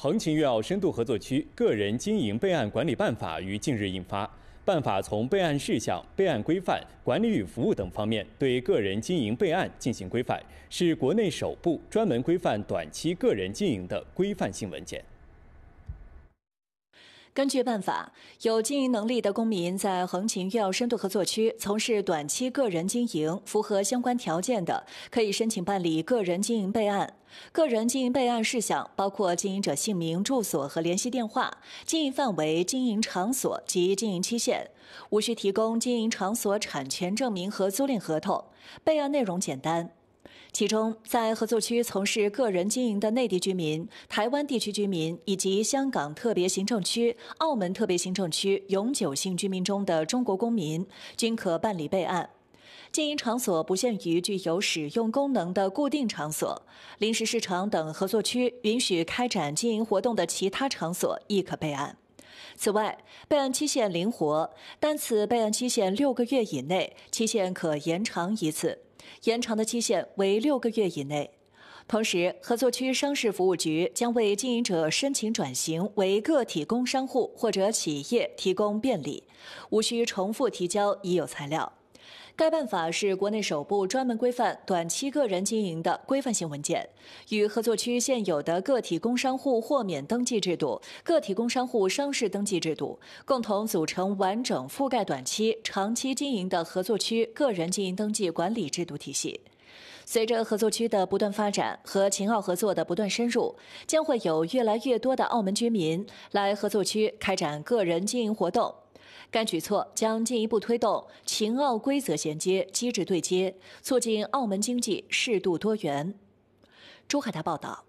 横琴粤澳深度合作区个人经营备案管理办法于近日印发。办法从备案事项、备案规范、管理与服务等方面对个人经营备案进行规范，是国内首部专门规范短期个人经营的规范性文件。根据办法，有经营能力的公民在横琴粤澳深度合作区从事短期个人经营，符合相关条件的，可以申请办理个人经营备案。个人经营备案事项包括经营者姓名、住所和联系电话、经营范围、经营场所及经营期限，无需提供经营场所产权证明和租赁合同。备案内容简单。其中，在合作区从事个人经营的内地居民、台湾地区居民以及香港特别行政区、澳门特别行政区永久性居民中的中国公民，均可办理备案。经营场所不限于具有使用功能的固定场所，临时市场等合作区允许开展经营活动的其他场所亦可备案。此外，备案期限灵活，单次备案期限六个月以内，期限可延长一次。延长的期限为六个月以内。同时，合作区商事服务局将为经营者申请转型为个体工商户或者企业提供便利，无需重复提交已有材料。该办法是国内首部专门规范短期个人经营的规范性文件，与合作区现有的个体工商户豁免登记制度、个体工商户商事登记制度共同组成完整覆盖短期、长期经营的合作区个人经营登记管理制度体系。随着合作区的不断发展和秦澳合作的不断深入，将会有越来越多的澳门居民来合作区开展个人经营活动。该举措将进一步推动秦澳规则衔接、机制对接，促进澳门经济适度多元。珠海台报道。